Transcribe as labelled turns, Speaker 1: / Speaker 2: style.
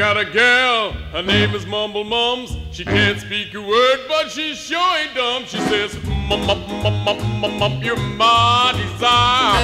Speaker 1: got a gal, her name is Mumble Mums. She can't speak a word, but she sure ain't dumb. She says, Mum, mum, mum, mum, mum, mum, you're my desire.